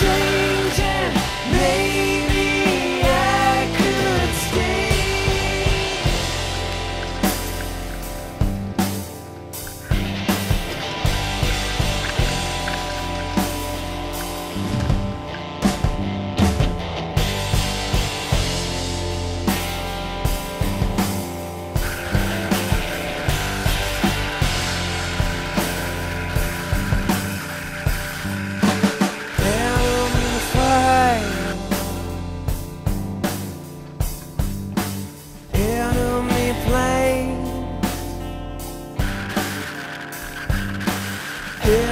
change. Yeah.